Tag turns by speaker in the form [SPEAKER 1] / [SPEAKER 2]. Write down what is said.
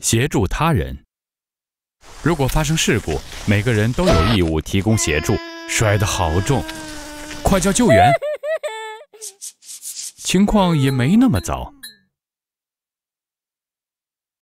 [SPEAKER 1] 协助他人。如果发生事故每个人都有义务提供协助摔得好重。快叫救援。情况也没那么糟。